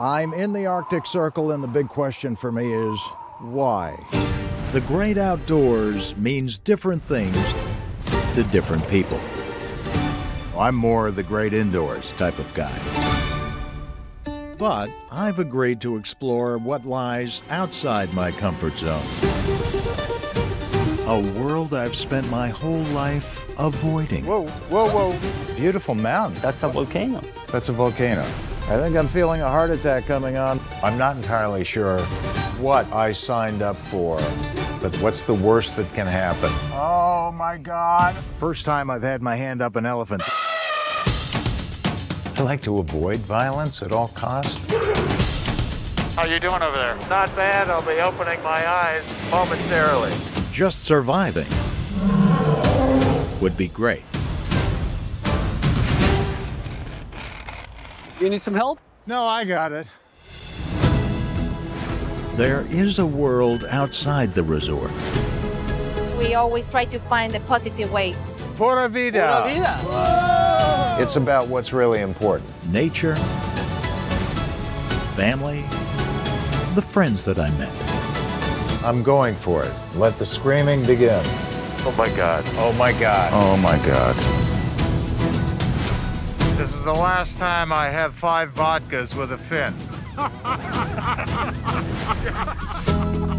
I'm in the Arctic Circle, and the big question for me is why? The great outdoors means different things to different people. I'm more of the great indoors type of guy. But I've agreed to explore what lies outside my comfort zone. A world I've spent my whole life avoiding. Whoa, whoa, whoa. Beautiful mountain. That's a volcano. That's a volcano. I think I'm feeling a heart attack coming on. I'm not entirely sure what I signed up for, but what's the worst that can happen? Oh my God. First time I've had my hand up an elephant. I like to avoid violence at all costs. How are you doing over there? Not bad. I'll be opening my eyes momentarily. Just surviving would be great. You need some help? No, I got it. There is a world outside the resort. We always try to find the positive way. Pura vida. Pura vida. It's about what's really important. Nature, family, the friends that I met. I'm going for it. Let the screaming begin. Oh my God. Oh my God. Oh my God. This is the last time I have five vodkas with a Finn.